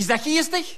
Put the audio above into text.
I z jakiej jesteś?